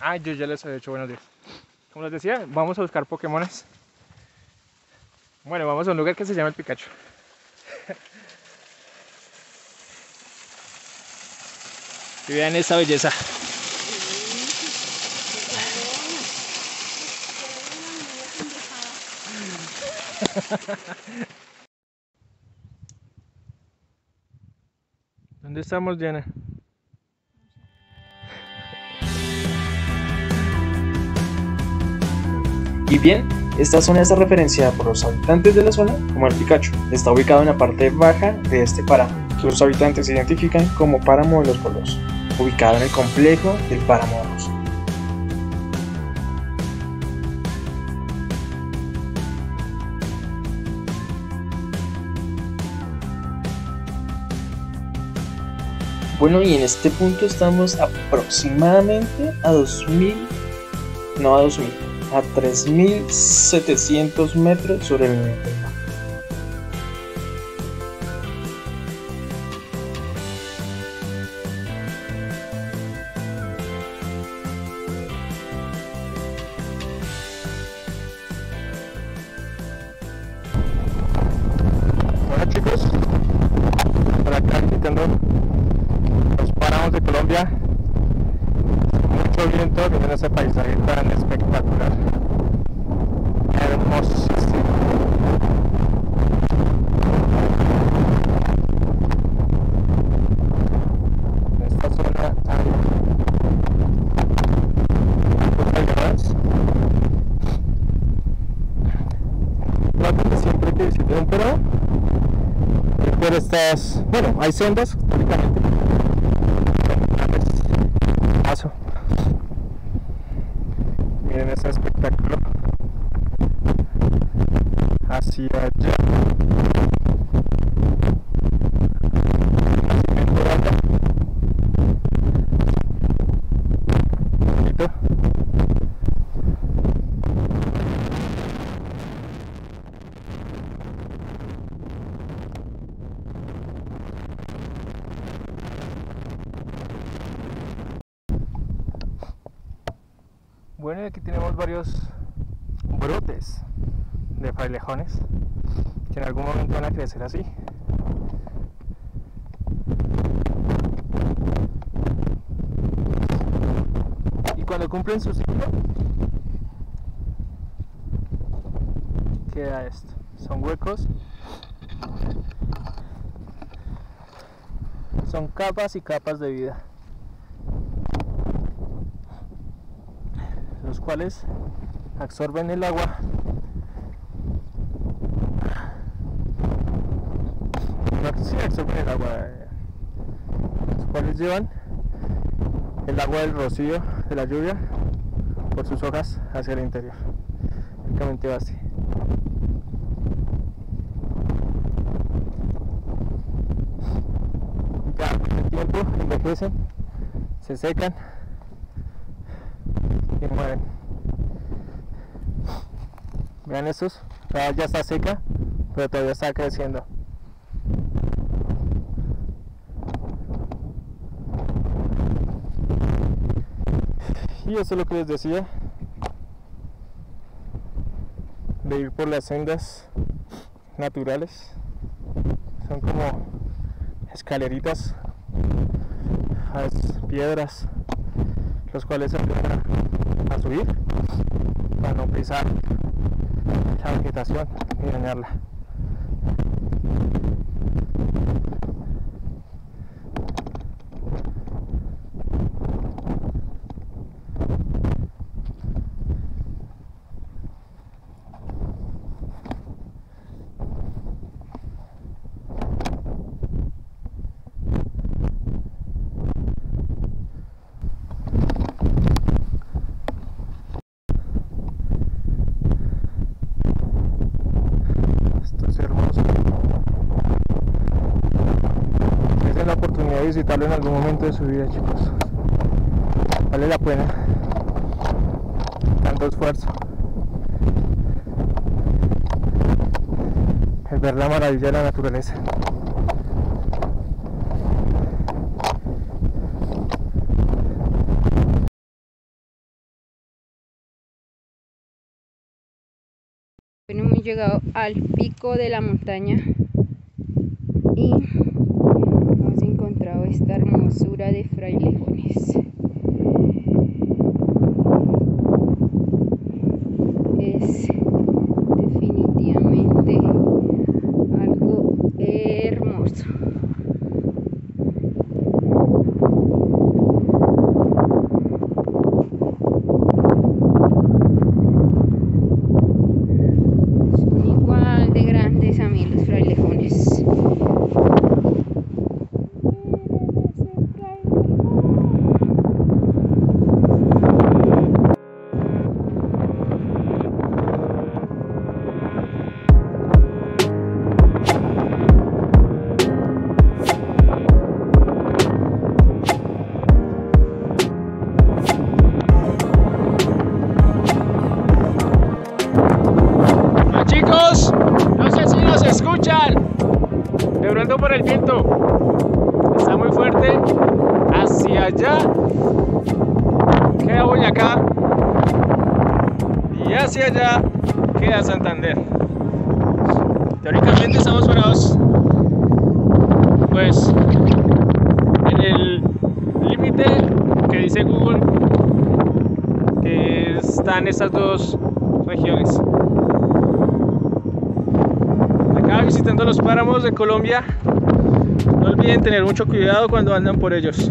Ay, yo ya les había hecho buenos días. Como les decía, vamos a buscar Pokémones. Bueno, vamos a un lugar que se llama el Pikachu. y vean esta belleza. ¿Dónde estamos, Diana? Y bien, esta zona está referenciada por los habitantes de la zona como el Pikachu. Está ubicado en la parte baja de este páramo. Sus habitantes se identifican como Páramo de los Polos, ubicado en el complejo del Páramo de Rosa. Bueno, y en este punto estamos aproximadamente a 2000, no a 2000, a 3700 metros sobre el nivel del mar. Hola chicos, por acá visitando los páramos de Colombia. Mucho viento, miren ese paisaje tan espectacular. Hermosísimo. Esta zona hay llamadas. Realmente siempre que visite un páramo ir por estas, bueno, hay sendas prácticamente. Paso. Miren ese espectáculo. Hacia allá. Nacimiento de Alba. Bonito. Bueno, y aquí tenemos varios brotes de frailejones que en algún momento van a crecer así. Y cuando cumplen su ciclo, queda esto. Son huecos. Son capas y capas de vida. los cuales absorben el agua. Sí absorben el agua eh, los cuales llevan el agua del rocío de la lluvia por sus hojas hacia el interior. Únicamente va así ya con el tiempo envejecen se secan y mueren. Vean estos, ya está seca, pero todavía está creciendo. Y eso es lo que les decía, de ir por las sendas naturales. Son como escaleritas, piedras, los cuales se a subir para no pisar la vegetación y dañarla. visitarlo en algún momento de su vida, chicos. Vale la pena. Tanto esfuerzo. El ver la maravilla de la naturaleza. Bueno, hemos llegado al pico de la montaña hermosura de frailejones. Pronto por el viento. Está muy fuerte. Hacia allá queda Boyacá. Y hacia allá queda Santander. Teóricamente estamos parados pues en el límite que dice Google que están estas dos Visitando los páramos de Colombia. No olviden tener mucho cuidado cuando andan por ellos.